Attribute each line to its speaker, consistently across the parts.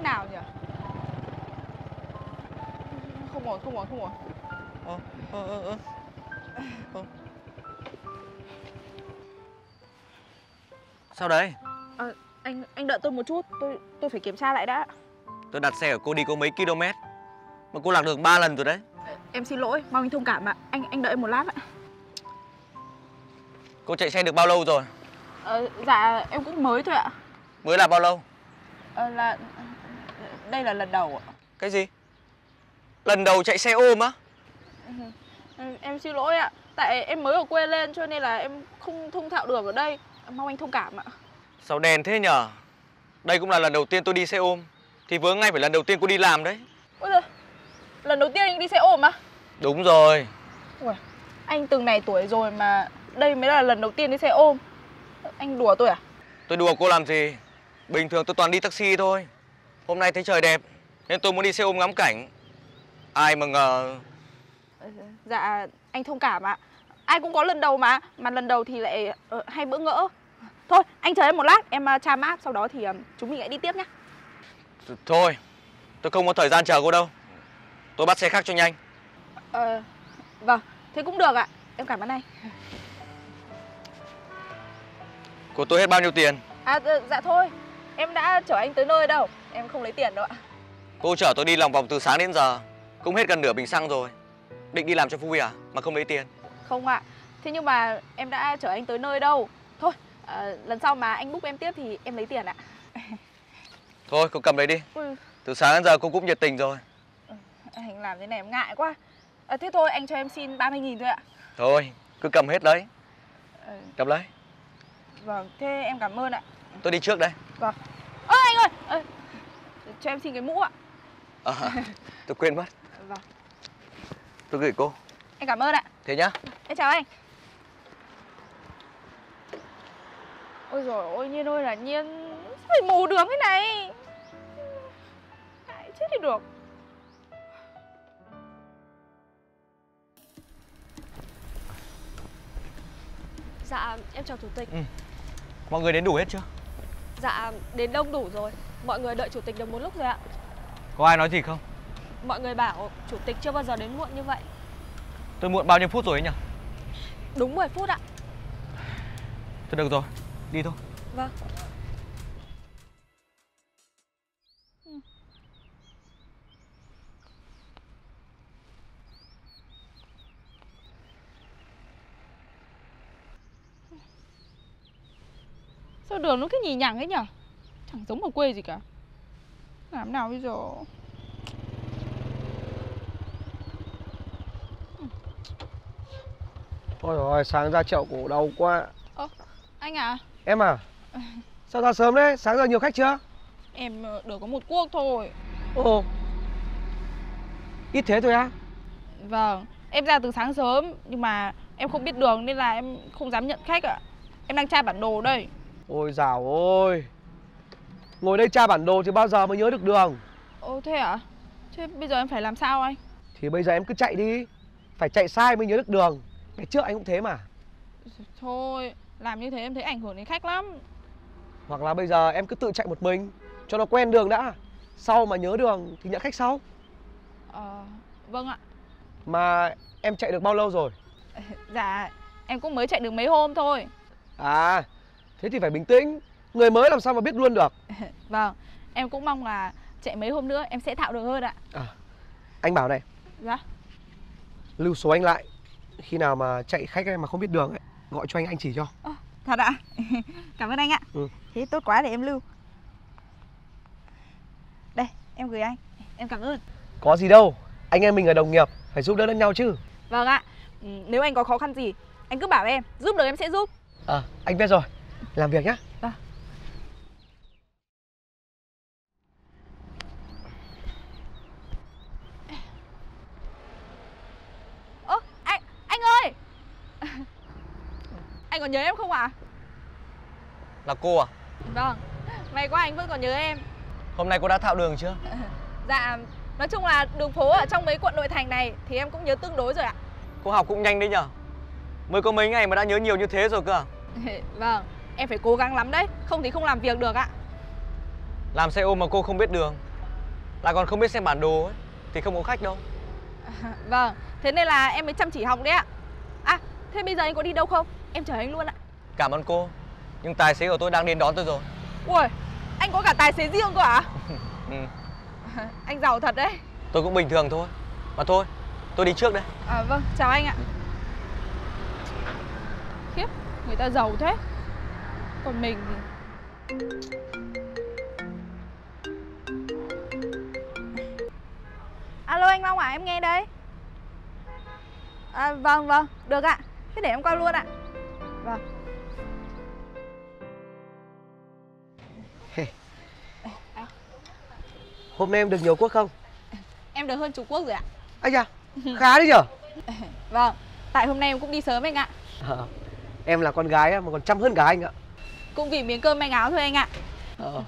Speaker 1: thế nào nhỉ không ổn không ổn không ổn
Speaker 2: Ờ, ờ, ờ, ờ. Ờ. Sao đấy?
Speaker 1: Ờ, anh anh đợi tôi một chút tôi tôi phải kiểm tra lại đã
Speaker 2: Tôi đặt xe ở cô đi có mấy km Mà cô lạc đường 3 lần rồi đấy
Speaker 1: em xin lỗi mong anh thông cảm ạ anh anh đợi em một lát ạ
Speaker 2: Cô chạy xe được bao lâu rồi?
Speaker 1: ờ, dạ em cũng mới thôi ạ
Speaker 2: Mới là bao lâu?
Speaker 1: ờ, là đây là lần đầu ạ.
Speaker 2: Cái gì? Lần đầu chạy xe ôm á?
Speaker 1: Ừ, em xin lỗi ạ. Tại em mới ở quê lên cho nên là em không thông thạo đường ở đây. Mong anh thông cảm ạ.
Speaker 2: Sao đèn thế nhở? Đây cũng là lần đầu tiên tôi đi xe ôm. Thì vướng ngay phải lần đầu tiên cô đi làm đấy.
Speaker 1: Ôi giời lần đầu tiên anh đi xe ôm á?
Speaker 2: Đúng rồi.
Speaker 1: Ui, anh từng này tuổi rồi mà đây mới là lần đầu tiên đi xe ôm. Anh đùa tôi à?
Speaker 2: Tôi đùa cô làm gì? Bình thường tôi toàn đi taxi thôi Hôm nay thấy trời đẹp Nên tôi muốn đi xe ôm ngắm cảnh. Ai mà ngờ.
Speaker 1: Dạ anh thông cảm ạ. Ai cũng có lần đầu mà mà lần đầu thì lại ờ, hay bỡ ngỡ. Thôi anh chờ em một lát em uh, tra map sau đó thì ờ, chúng mình lại đi tiếp nhá.
Speaker 2: Thôi Tôi không có thời gian chờ cô đâu. Tôi bắt xe khác cho nhanh.
Speaker 1: Ờ vâng thế cũng được ạ. Em cảm ơn anh.
Speaker 2: Của tôi hết bao nhiêu tiền?
Speaker 1: À dạ- dạ thôi em đã chở anh tới nơi đâu em không lấy tiền đâu ạ.
Speaker 2: Cô chở tôi đi lòng vòng từ sáng đến giờ Cũng hết gần nửa bình xăng rồi. Định đi làm cho vui à Mà không lấy tiền.
Speaker 1: Không ạ. Thế nhưng mà em đã chở anh tới nơi đâu? Thôi ờ, lần sau mà anh book em tiếp thì em lấy tiền ạ.
Speaker 2: Thôi cô cầm lấy đi.
Speaker 1: Ui,
Speaker 2: Từ sáng đến giờ cô cũng nhiệt tình rồi.
Speaker 1: Anh làm thế này em ngại quá. À, thế thôi anh cho em xin 30 nghìn thôi ạ.
Speaker 2: Thôi cứ cầm hết lấy.
Speaker 1: Ờ,
Speaker 2: Cầm lấy.
Speaker 1: Vâng thế em cảm ơn ạ.
Speaker 2: Tôi đi trước đây.
Speaker 1: Vâng. Ơ anh ơi, ơ, cho em xin cái mũ ạ.
Speaker 2: à, Tôi quên mất
Speaker 1: Vâng,
Speaker 2: Tôi gửi cô
Speaker 1: em cảm ơn ạ.
Speaker 2: Thế nhá
Speaker 1: Em chào anh. Ôi rồi ôi nhiên ơi là nhiên Sao phải mù đường thế này Ngại chết đi được
Speaker 3: Dạ, em chào chủ tịch.
Speaker 2: Mọi người đến đủ hết chưa
Speaker 3: Dạ, đến đông đủ rồi. Mọi người đợi chủ tịch được một lúc rồi ạ.
Speaker 2: Có ai nói gì không
Speaker 3: Mọi người bảo chủ tịch chưa bao giờ đến muộn như vậy.
Speaker 2: Tôi muộn bao nhiêu phút rồi ấy nhỉ
Speaker 3: Đúng 10 phút ạ.
Speaker 2: Thôi được rồi Đi thôi
Speaker 3: Vâng.
Speaker 1: Sao đường nó cứ nhì nhằng ấy nhở Chẳng giống ở quê gì cả. Làm nào bây giờ?
Speaker 4: Ôi rồi sáng ra chậu cổ đau quá.
Speaker 1: Anh à?
Speaker 4: Em à? Sao ra sớm đấy Sáng giờ nhiều khách chưa?
Speaker 1: Em ờ, được có một cuốc thôi.
Speaker 4: Ồ. Ít thế thôi á?
Speaker 1: Vâng Em ra từ sáng sớm Nhưng mà em không biết đường nên là em không dám nhận khách ạ. Em đang tra bản đồ đây.
Speaker 4: Ôi dào ôi Ngồi đây tra bản đồ thì bao giờ mới nhớ được đường?
Speaker 1: Ồ thế à Thế bây giờ em phải làm sao anh?
Speaker 4: Thì bây giờ em cứ chạy đi. Phải chạy sai mới nhớ được đường. Ngày trước anh cũng thế mà.
Speaker 1: Thôi Làm như thế em thấy ảnh hưởng đến khách lắm.
Speaker 4: Hoặc là bây giờ em cứ tự chạy một mình Cho nó quen đường đã. Sau mà nhớ đường thì nhận khách sau.
Speaker 1: Ờ Vâng ạ.
Speaker 4: Mà em chạy được bao lâu rồi?
Speaker 1: Dạ Em cũng mới chạy được mấy hôm thôi.
Speaker 4: À Thế thì phải bình tĩnh Người mới làm sao mà biết luôn được?
Speaker 1: Vâng Em cũng mong là chạy mấy hôm nữa em sẽ thạo được hơn ạ.
Speaker 4: Anh bảo này.
Speaker 1: Dạ.
Speaker 4: Lưu số anh lại. Khi nào mà chạy khách ấy mà không biết đường ấy Gọi cho anh anh chỉ cho.
Speaker 1: Thật ạ? Cảm ơn anh ạ.
Speaker 4: Ừ.
Speaker 1: Thế tốt quá để em lưu. Đây em gửi anh. Em cảm ơn.
Speaker 4: Có gì đâu Anh em mình là đồng nghiệp Phải giúp đỡ lẫn nhau chứ.
Speaker 1: Vâng ạ. Ừ, Nếu anh có khó khăn gì Anh cứ bảo em Giúp được em sẽ giúp.
Speaker 4: À anh biết rồi. Làm việc nhá.
Speaker 1: Ơ anh Anh ơi Anh còn nhớ em không ạ
Speaker 2: Là cô à?
Speaker 1: Vâng. May quá anh vẫn còn nhớ em.
Speaker 2: Hôm nay cô đã thạo đường chưa?
Speaker 1: Dạ Nói chung là đường phố ở trong mấy quận nội thành này Thì em cũng nhớ tương đối rồi ạ.
Speaker 2: Cô học cũng nhanh đấy nhở? Mới có mấy ngày mà đã nhớ nhiều như thế rồi cơ à?
Speaker 1: Vâng Em phải cố gắng lắm đấy. Không thì không làm việc được ạ.
Speaker 2: Làm xe ôm mà cô không biết đường. Lại còn không biết xem bản đồ ấy Thì không có khách đâu.
Speaker 1: Vâng, thế nên là em mới chăm chỉ học đấy ạ. À, thế bây giờ anh có đi đâu không? Em chở anh luôn ạ.
Speaker 2: Cảm ơn cô Nhưng tài xế của tôi đang đến đón tôi rồi.
Speaker 1: Ui, anh có cả tài xế riêng cơ à?
Speaker 2: ừ.
Speaker 1: Anh giàu thật đấy.
Speaker 2: Tôi cũng bình thường thôi. Mà thôi tôi đi trước đây.
Speaker 1: À vâng, chào anh ạ. Khiếp, người ta giàu thế. Còn mình thì... Alo anh Long à, em nghe đây à, Vâng, vâng, được ạ. Thế để em qua luôn ạ Vâng
Speaker 4: Hôm nay em được nhiều quốc không?
Speaker 1: Em được hơn Trung Quốc rồi ạ
Speaker 4: Ây da, khá đấy nhở?
Speaker 1: Vâng, tại hôm nay em cũng đi sớm anh ạ
Speaker 4: Ờ, em là con gái mà còn chăm hơn cả anh ạ.
Speaker 1: Cũng vì miếng cơm manh áo thôi anh ạ
Speaker 4: Ờ.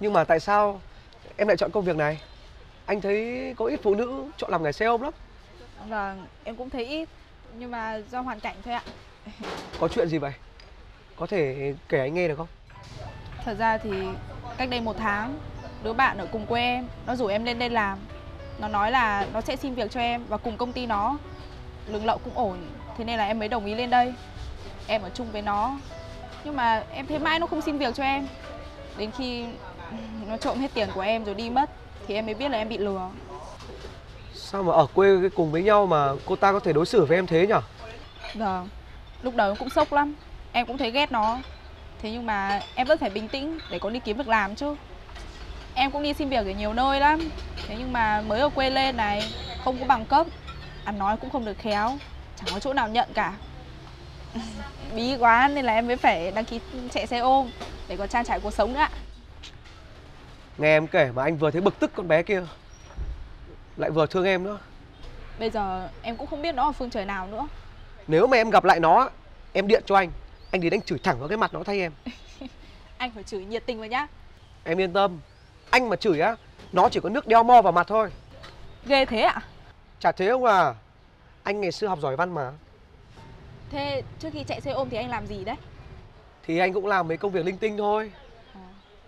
Speaker 4: Nhưng mà tại sao em lại chọn công việc này? Anh thấy có ít phụ nữ chọn làm nghề xe ôm lắm.
Speaker 1: Vâng, em cũng thấy ít Nhưng mà do hoàn cảnh thôi ạ
Speaker 4: Có chuyện gì vậy? Có thể kể anh nghe được không?
Speaker 1: Thật ra thì cách đây một tháng Đứa bạn ở cùng quê em Nó rủ em lên đây làm Nó nói là nó sẽ xin việc cho em Và cùng công ty nó Lương lậu cũng ổn Thế nên là em mới đồng ý lên đây Em ở chung với nó Nhưng mà em thấy mãi nó không xin việc cho em Đến khi nó trộm hết tiền của em rồi đi mất Thì em mới biết là em bị lừa
Speaker 4: Sao mà ở quê cái cùng với nhau mà cô ta có thể đối xử với em thế nhở?
Speaker 1: Vâng Lúc đầu em cũng sốc lắm Em cũng thấy ghét nó Thế nhưng mà em vẫn phải bình tĩnh để có đi kiếm việc làm chứ Em cũng đi xin việc ở nhiều nơi lắm Thế nhưng mà mới ở quê lên này Không có bằng cấp Ăn nói cũng không được khéo Chẳng có chỗ nào nhận cả Bí quá nên là em mới phải đăng ký chạy xe ôm Để có trang trải cuộc sống nữa ạ
Speaker 4: Nghe em kể mà anh vừa thấy bực tức con bé kia. Lại vừa thương em nữa.
Speaker 1: Bây giờ em cũng không biết nó ở phương trời nào nữa
Speaker 4: Nếu mà em gặp lại nó, em điện cho anh. Anh đi đánh chửi thẳng vào cái mặt nó thay em.
Speaker 1: Anh phải chửi nhiệt tình vào nhá
Speaker 4: Em yên tâm. Anh mà chửi á, nó chỉ có nước đeo mo vào mặt thôi.
Speaker 1: Ghê thế ạ
Speaker 4: Chả thế không à? Anh ngày xưa học giỏi văn mà.
Speaker 1: Thế trước khi chạy xe ôm thì anh làm gì đấy
Speaker 4: Thì anh cũng làm mấy công việc linh tinh thôi.
Speaker 1: À.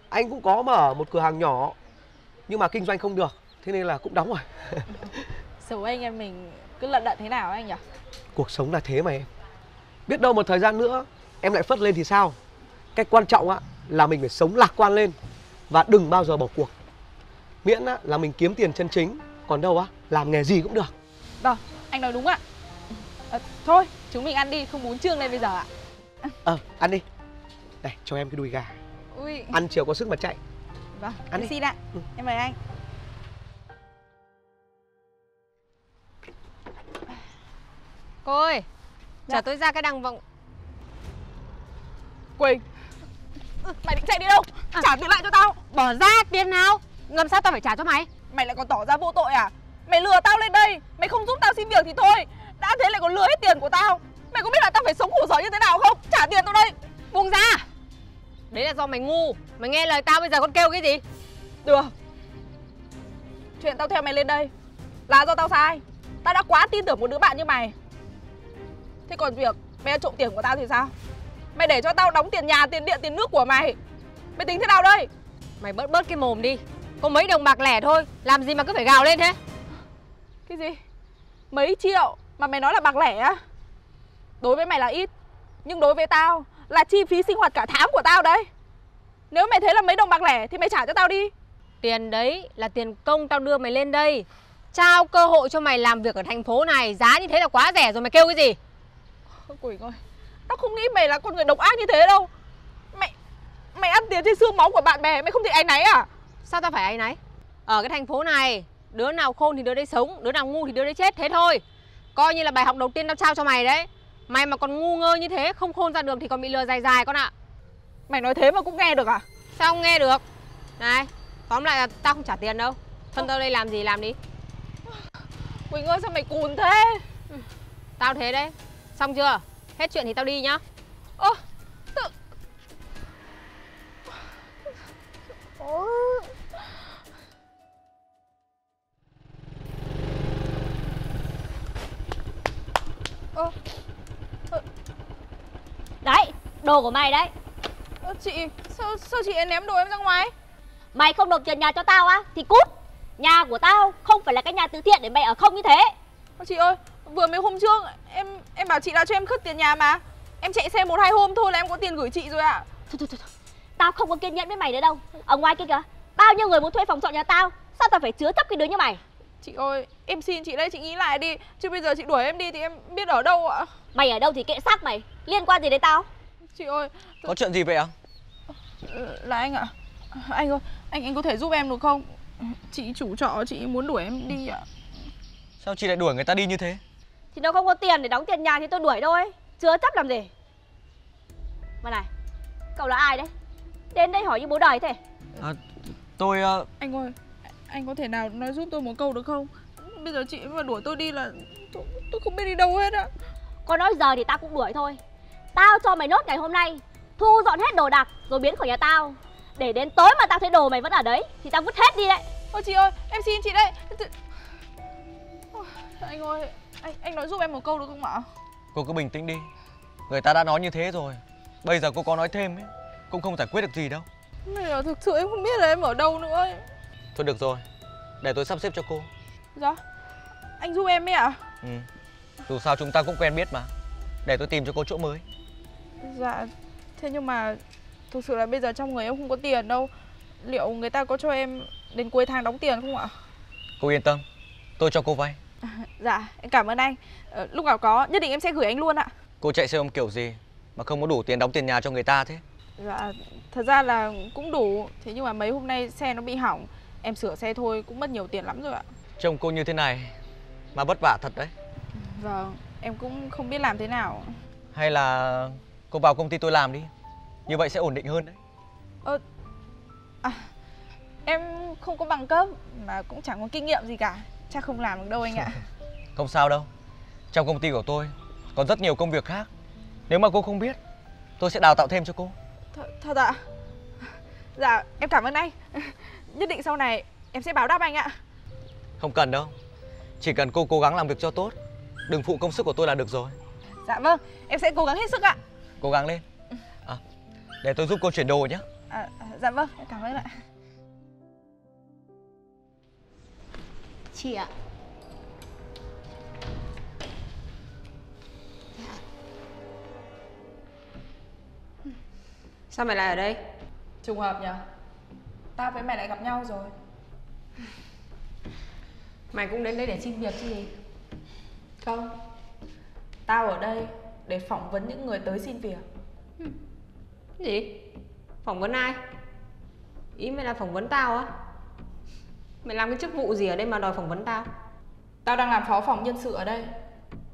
Speaker 4: Anh cũng có mở một cửa hàng nhỏ. Nhưng mà kinh doanh không được. Thế nên là cũng đóng rồi.
Speaker 1: Số anh em mình cứ lận đận thế nào ấy anh nhỉ
Speaker 4: Cuộc sống là thế mà em. Biết đâu một thời gian nữa em lại phất lên thì sao? Cái quan trọng á là mình phải sống lạc quan lên và đừng bao giờ bỏ cuộc. Miễn á, là mình kiếm tiền chân chính, còn đâu á làm nghề gì cũng được.
Speaker 1: Vâng, anh nói đúng ạ à, Thôi, chúng mình ăn đi, không muốn trương lên bây giờ ạ
Speaker 4: Ờ, ăn đi. Này, cho em cái đùi gà.
Speaker 1: Ui,
Speaker 4: Ăn chiều có sức mà chạy.
Speaker 1: vâng,
Speaker 4: ăn đi.
Speaker 1: xin ạ
Speaker 4: Ừ.
Speaker 1: Em mời anh
Speaker 3: Cô ơi,
Speaker 1: Dạ.
Speaker 3: chở tôi ra cái đằng vọng
Speaker 1: Quỳnh. Mày định chạy đi đâu? Trả tiền lại cho tao.
Speaker 3: Bỏ ra tiền nào? Làm sao tao phải trả cho mày?
Speaker 1: Mày lại còn tỏ ra vô tội à? Mày lừa tao lên đây. Mày không giúp tao xin việc thì thôi. Đã thế lại còn lừa hết tiền của tao. Mày có biết là tao phải sống khổ sở như thế nào không? Trả tiền tao đây.
Speaker 3: Buông ra. Đấy là do mày ngu. Mày nghe lời tao bây giờ con kêu cái gì?
Speaker 1: Được. Chuyện tao theo mày lên đây Là do tao sai. Tao đã quá tin tưởng một đứa bạn như mày Thế còn việc mày trộm tiền của tao thì sao? Mày để cho tao đóng tiền nhà, tiền điện, tiền nước của mày. Mày tính thế nào đây?
Speaker 3: Mày bớt bớt cái mồm đi. Có mấy đồng bạc lẻ thôi Làm gì mà cứ phải gào lên thế?
Speaker 1: Cái gì? Mấy triệu mà mày nói là bạc lẻ á? Đối với mày là ít Nhưng đối với tao là chi phí sinh hoạt cả tháng của tao đấy. Nếu mày thấy là mấy đồng bạc lẻ thì mày trả cho tao đi.
Speaker 3: Tiền đấy là tiền công tao đưa mày lên đây. Trao cơ hội cho mày làm việc ở thành phố này Giá như thế là quá rẻ rồi mày kêu cái gì
Speaker 1: Quỳnh ơi. Tao không nghĩ mày là con người độc ác như thế đâu. Mày Mày ăn tiền trên xương máu của bạn bè Mày không thể áy náy à?
Speaker 3: Sao tao phải ấy nấy Ở cái thành phố này Đứa nào khôn thì đứa đấy sống Đứa nào ngu thì đứa đấy chết thế thôi. Coi như là bài học đầu tiên tao trao cho mày đấy. Mày mà còn ngu ngơ như thế Không khôn ra đường thì còn bị lừa dài dài con ạ.
Speaker 1: Mày nói thế mà cũng nghe được à?
Speaker 3: Sao không nghe được? Này Tóm lại là tao không trả tiền đâu. Thân tao đây làm gì làm đi.
Speaker 1: Quỳnh ơi sao mày cùn thế?
Speaker 3: Tao thế đấy Xong chưa? Hết chuyện thì tao đi nhá.
Speaker 1: Ơ tự... Ơ,
Speaker 5: Đấy, đồ của mày đấy.
Speaker 1: Chị sao, sao chị ném đồ em ra ngoài?
Speaker 5: Mày không nộp tiền nhà cho tao á Thì cút. Nhà của tao không phải là cái nhà từ thiện để mày ở không như thế.
Speaker 1: Ơ, Chị ơi, vừa mấy hôm trước em em bảo chị đã cho em khất tiền nhà mà. Em chạy xe một hai hôm thôi là em có tiền gửi chị rồi ạ.
Speaker 5: Thôi thôi thôi, thôi. Tao không có kiên nhẫn với mày nữa đâu. Ở ngoài kia kìa. Bao nhiêu người muốn thuê phòng trọ nhà tao? Sao tao phải chứa chấp cái đứa như mày?
Speaker 1: Chị ơi, em xin chị đây chị nghĩ lại đi. Chứ bây giờ chị đuổi em đi thì em biết ở đâu ạ.
Speaker 5: Mày ở đâu thì kệ xác mày. Liên quan gì đến tao?
Speaker 1: Chị ơi,
Speaker 2: Có chuyện gì vậy ạ?
Speaker 1: là anh ạ. Anh ơi, anh anh có thể giúp em được không? Chị chủ trọ chị muốn đuổi em đi ạ.
Speaker 2: Sao chị lại đuổi người ta đi như thế?
Speaker 5: Thì nó không có tiền để đóng tiền nhà thì tôi đuổi thôi. Chứa chấp làm gì? Mà này Cậu là ai đấy? Đến đây hỏi như bố đời thế.
Speaker 2: À, tôi ờ,
Speaker 1: Anh ơi, anh có thể nào nói giúp tôi một câu được không? Bây giờ chị mà đuổi tôi đi là tôi, tôi không biết đi đâu hết ạ
Speaker 5: Có nói giờ thì tao cũng đuổi thôi. Tao cho mày nốt ngày hôm nay Thu dọn hết đồ đạc rồi biến khỏi nhà tao. Để đến tối mà tao thấy đồ mày vẫn ở đấy Thì tao vứt hết đi đấy.
Speaker 1: Ôi chị ơi, em xin chị đây. Anh ơi, anh anh nói giúp em một câu được không ạ?
Speaker 2: cô cứ bình tĩnh đi. Người ta đã nói như thế rồi. Bây giờ cô có nói thêm ấy Cũng không giải quyết được gì đâu.
Speaker 1: Bây giờ thực sự em không biết là em ở đâu nữa ấy.
Speaker 2: Thôi được rồi Để tôi sắp xếp cho cô.
Speaker 1: Dạ, anh giúp em ấy ạ?
Speaker 2: ừ. Dù sao chúng ta cũng quen biết mà. Để tôi tìm cho cô chỗ mới.
Speaker 1: Dạ, thế nhưng mà thực sự là bây giờ trong người em không có tiền đâu. Liệu người ta có cho em đến cuối tháng đóng tiền không ạ?
Speaker 2: Cô yên tâm. Tôi cho cô vay
Speaker 1: Dạ, em cảm ơn anh. Ờ, Lúc nào có, nhất định em sẽ gửi anh luôn ạ.
Speaker 2: Cô chạy xe ôm kiểu gì Mà không có đủ tiền đóng tiền nhà cho người ta thế?
Speaker 1: Dạ, thật ra là cũng đủ Thế nhưng mà mấy hôm nay xe nó bị hỏng. Em sửa xe thôi cũng mất nhiều tiền lắm rồi ạ.
Speaker 2: Trông cô như thế này Mà vất vả thật đấy.
Speaker 1: Vâng, em cũng không biết làm thế nào.
Speaker 2: Hay là cô vào công ty tôi làm đi Như vậy sẽ ổn định hơn đấy.
Speaker 1: À, Em không có bằng cấp Mà cũng chẳng có kinh nghiệm gì cả Chắc không làm được đâu anh ạ.
Speaker 2: Không sao đâu. Trong công ty của tôi Còn rất nhiều công việc khác. Nếu mà cô không biết Tôi sẽ đào tạo thêm cho cô.
Speaker 1: Th Thật ạ. Dạ, em cảm ơn anh. Nhất định sau này em sẽ báo đáp anh ạ.
Speaker 2: Không cần đâu. Chỉ cần cô cố gắng làm việc cho tốt Đừng phụ công sức của tôi là được rồi.
Speaker 1: Dạ vâng, em sẽ cố gắng hết sức ạ.
Speaker 2: Cố gắng lên. À, Để tôi giúp cô chuyển đồ nhé.
Speaker 1: À, à, Dạ vâng, em cảm ơn ạ
Speaker 3: Chị ạ Sao mày lại ở đây?
Speaker 1: Trùng hợp nhỉ Tao với mẹ lại gặp nhau rồi
Speaker 3: Mày cũng đến đây để xin việc chứ gì?
Speaker 1: Không Tao ở đây để phỏng vấn những người tới xin việc
Speaker 3: Gì? Phỏng vấn ai? Ý mày là phỏng vấn tao á? Mày làm cái chức vụ gì ở đây mà đòi phỏng vấn tao?
Speaker 1: Tao đang làm phó phòng nhân sự ở đây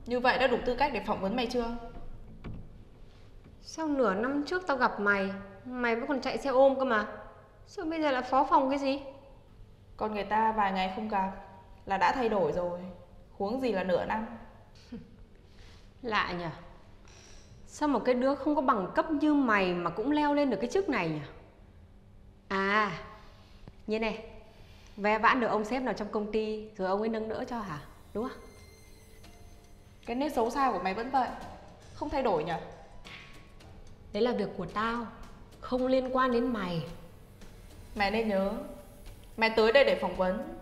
Speaker 1: Như vậy đã đủ tư cách để phỏng vấn mày chưa?
Speaker 3: Sao nửa năm trước tao gặp mày Mày vẫn còn chạy xe ôm cơ mà Sao bây giờ là phó phòng cái gì?
Speaker 1: Còn người ta vài ngày không gặp Là đã thay đổi rồi Huống gì là nửa năm
Speaker 3: Lạ nhỉ Sao một cái đứa không có bằng cấp như mày mà cũng leo lên được cái chức này nhỉ? À, như này Ve vãn được ông sếp nào trong công ty Rồi ông ấy nâng đỡ cho hả? Đúng không?
Speaker 1: Cái nét xấu xa của mày vẫn vậy Không thay đổi nhỉ?
Speaker 3: Đấy là việc của tao Không liên quan đến mày
Speaker 1: Mày nên nhớ Mày tới đây để phỏng vấn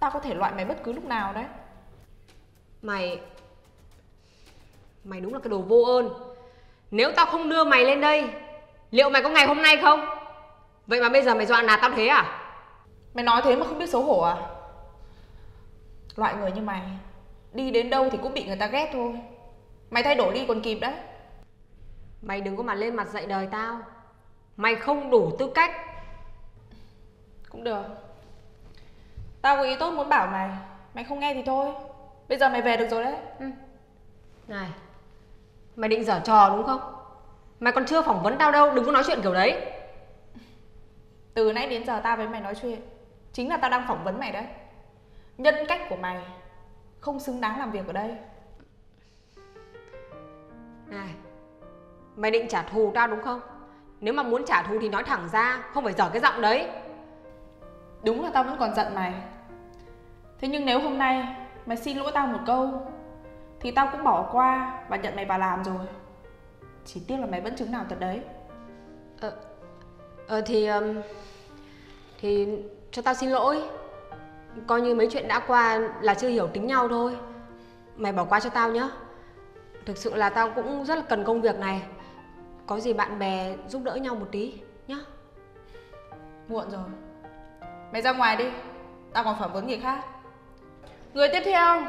Speaker 1: Tao có thể loại mày bất cứ lúc nào đấy
Speaker 3: Mày Mày đúng là cái đồ vô ơn Nếu tao không đưa mày lên đây Liệu mày có ngày hôm nay không? Vậy mà bây giờ mày dọa nạt tao thế à?
Speaker 1: Mày nói thế mà không biết xấu hổ à? Loại người như mày Đi đến đâu thì cũng bị người ta ghét thôi. Mày thay đổi đi còn kịp đấy.
Speaker 3: Mày đừng có mà lên mặt dạy đời tao. Mày không đủ tư cách.
Speaker 1: Cũng được. Tao có ý tốt muốn bảo mày. Mày không nghe thì thôi. Bây giờ mày về được rồi đấy.
Speaker 3: Này Mày định giở trò đúng không? Mày còn chưa phỏng vấn tao đâu Đừng có nói chuyện kiểu đấy.
Speaker 1: Từ nãy đến giờ tao với mày nói chuyện Chính là tao đang phỏng vấn mày đấy. Nhân cách của mày Không xứng đáng làm việc ở đây.
Speaker 3: Này Mày định trả thù tao đúng không? Nếu mà muốn trả thù thì nói thẳng ra Không phải dở cái giọng đấy.
Speaker 1: Đúng là tao vẫn còn giận mày. Thế nhưng nếu hôm nay Mày xin lỗi tao một câu Thì tao cũng bỏ qua Và nhận mày vào làm rồi. Chỉ tiếc là mày vẫn chứng nào tật đấy.
Speaker 3: Ờ thì um, Thì cho tao xin lỗi. Coi như mấy chuyện đã qua là chưa hiểu tính nhau thôi. Mày bỏ qua cho tao nhé Thực sự là tao cũng rất là cần công việc này. Có gì bạn bè giúp đỡ nhau một tí nhá.
Speaker 1: Muộn rồi. Mày ra ngoài đi. Tao còn phỏng vấn gì khác. Người tiếp theo.